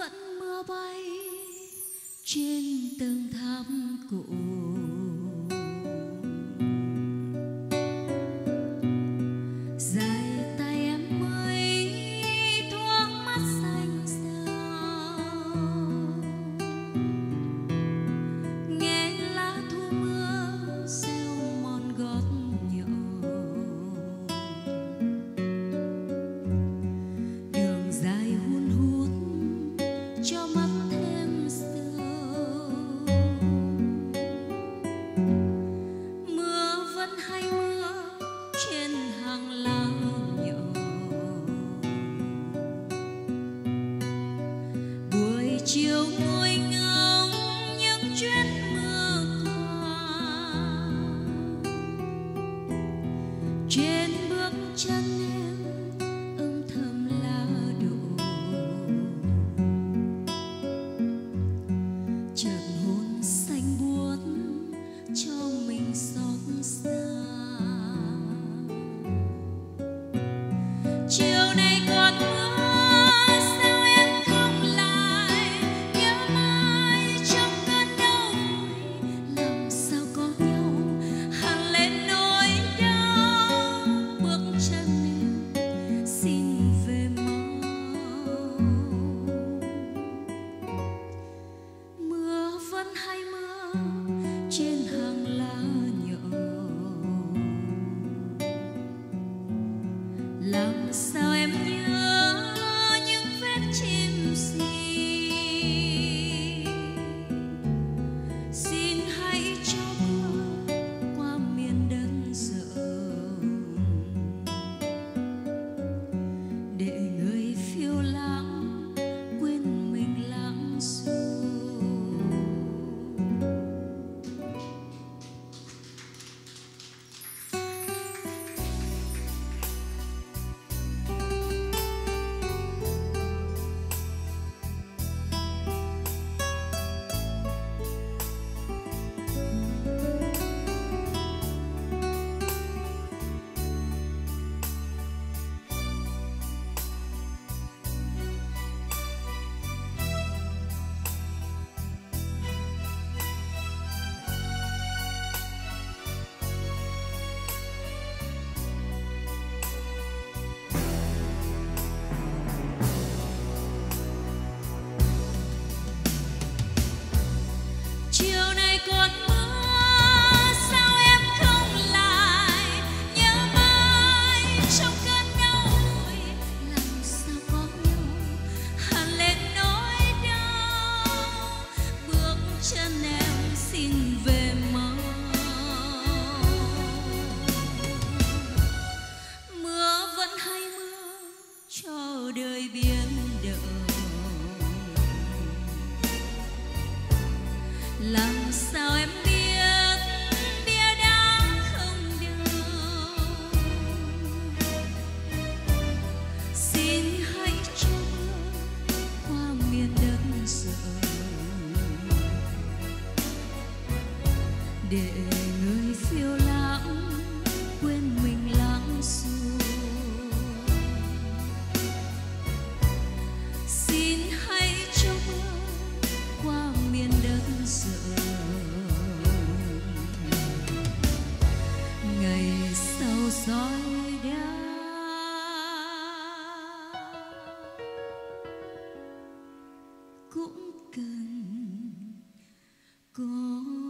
vẫn mưa bay trên từng tháp cổ chiều ngôi ngân Làm để người siêu lãng quên mình lãng xua xin hãy cho bước qua miền đất rộng ngày sau dõi cũng cần có